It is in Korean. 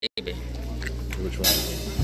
베이베 이거 좋아하는